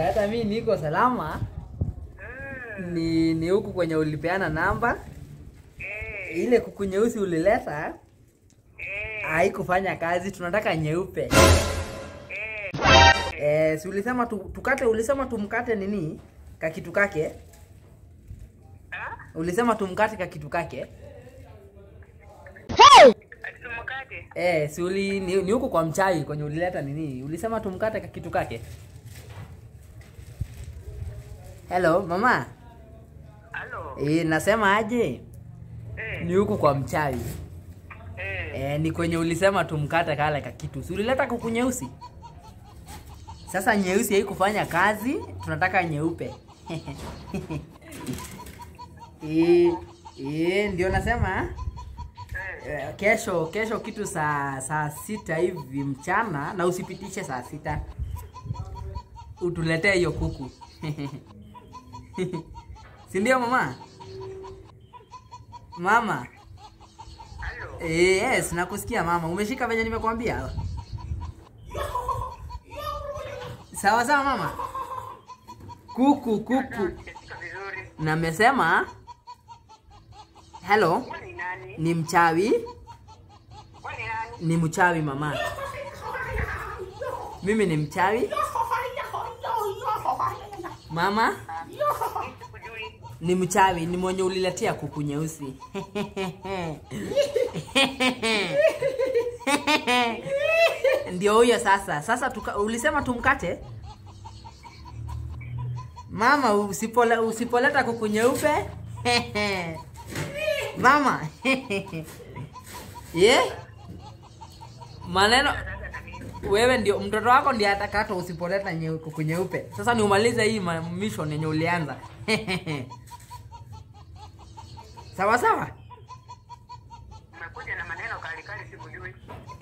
hata mi niko salama. Mm. Ni ni huku kwenye ulipeana namba. Eh. Ile kuku nyeusi ulileta Eh. haikufanya kazi, tunataka nyeupe. Eh. Eh, si ulisema tu, tukate ulisema tumkate nini? Kakitu kake. Ah? Ulisema tumkate kakitu kake. hey! tumkate? Eh, si uli ni, ni huku kwa mchai kwenye ulileta nini? Ulisema tumkate kakitu kake. Hello, mama. Hello. Eh, nasema aje? Eh. Ni huku kwa mchawi. Eh. Eh, ni kwenye ulisema tumkate kale kakitu. Si ulileta kuku nyeusi? Sasa nyeusi haikufanya kazi, tunataka nyeupe. eh, eh, ndio nasema Eh. eh, kesho kesho kitu saa saa sita hivi mchana na usipitishe saa sita utuletee hiyo kuku si ndio mama mama Hello. Yes, nakusikia mama. Umeshika venye nimekwambia? Sawa sawa mama. Kuku kuku. namesema Hello, ni mchawi? Ni mchawi mama. Mimi ni mchawi? Mama, ni mchawi, ni mwenye uliletea kuku nyeusi. Ndio huyo sasa. Sasa tuka, ulisema tumkate? Mama, usipole, usipoleta kuku nyeupe. Mama. Ye? Maneno na mimi. Wewe ndio mtoto wako ndiye atakata usipoleta nye, kuku nyeupe. Sasa ni umalize hii mission yenye ulianza. sawa sawa. Umekuja na maneno kali kali sikujui.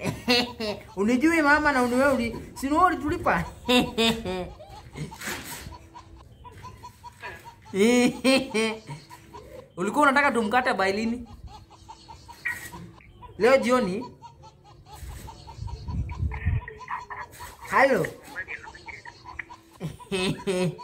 Unijui mama na uniwe uli si ni wewe ulitulipa. Ulikuwa unataka tumkate bailini? Leo jioni? Hello. Hehehe.